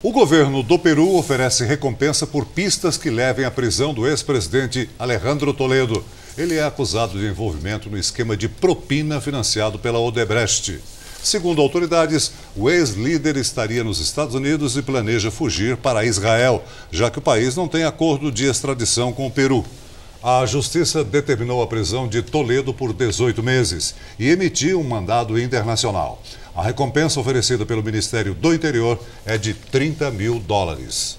O governo do Peru oferece recompensa por pistas que levem à prisão do ex-presidente Alejandro Toledo. Ele é acusado de envolvimento no esquema de propina financiado pela Odebrecht. Segundo autoridades, o ex-líder estaria nos Estados Unidos e planeja fugir para Israel, já que o país não tem acordo de extradição com o Peru. A justiça determinou a prisão de Toledo por 18 meses e emitiu um mandado internacional. A recompensa oferecida pelo Ministério do Interior é de 30 mil dólares.